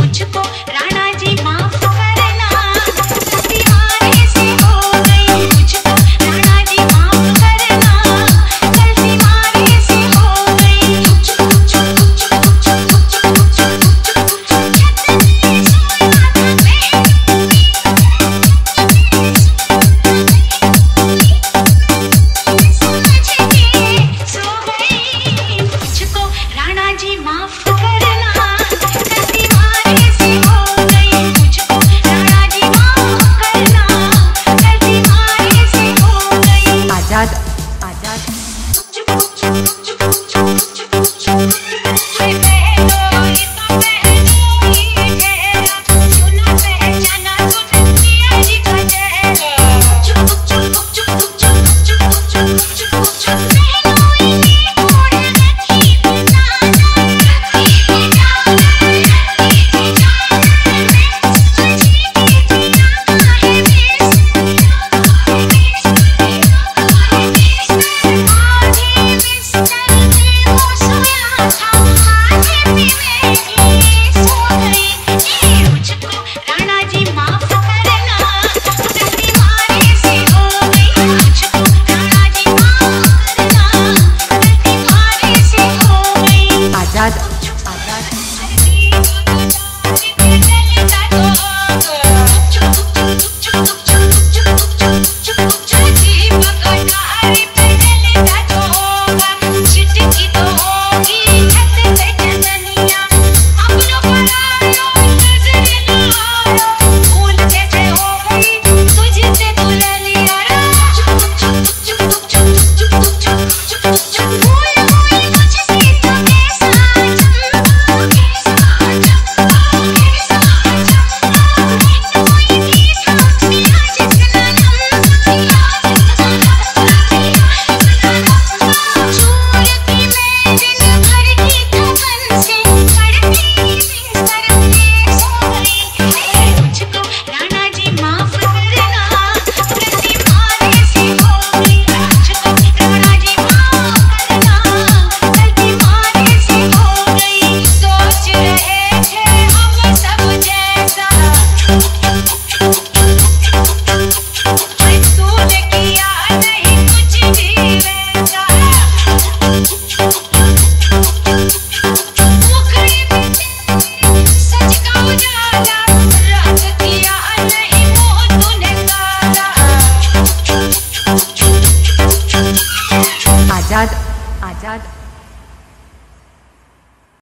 मुझको राणा जी माँ add